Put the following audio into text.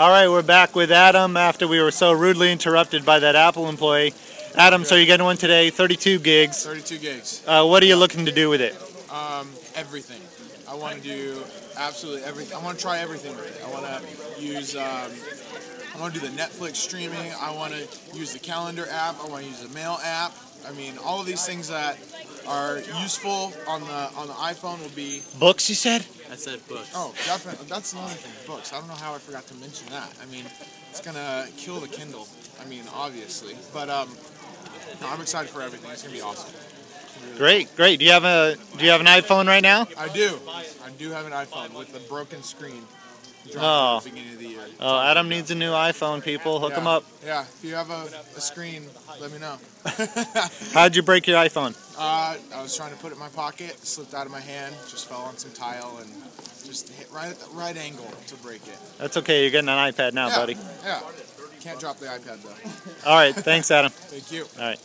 All right, we're back with Adam after we were so rudely interrupted by that Apple employee. Adam, so you're getting one today, 32 gigs. 32 gigs. Uh, what are you looking to do with it? Um, everything. I want to do absolutely everything. I want to try everything with it. I want to use. Um, I want to do the Netflix streaming. I want to use the calendar app. I want to use the mail app. I mean, all of these things that are useful on the on the iPhone will be. Books, you said? I said books. Oh, definitely. That's another thing. Books. I don't know how I forgot to mention that. I mean, it's gonna kill the Kindle. I mean, obviously, but um, no, I'm excited for everything. It's gonna be awesome. Great, great. Do you have a Do you have an iPhone right now? I do. I do have an iPhone with the broken screen. Oh. at the beginning of the year. Oh, Adam needs a new iPhone. People, hook yeah. him up. Yeah, if you have a, a screen, let me know. How'd you break your iPhone? Uh, I was trying to put it in my pocket, slipped out of my hand, just fell on some tile, and just hit right at the right angle to break it. That's okay. You're getting an iPad now, yeah, buddy. Yeah. Can't drop the iPad though. All right. Thanks, Adam. Thank you. All right.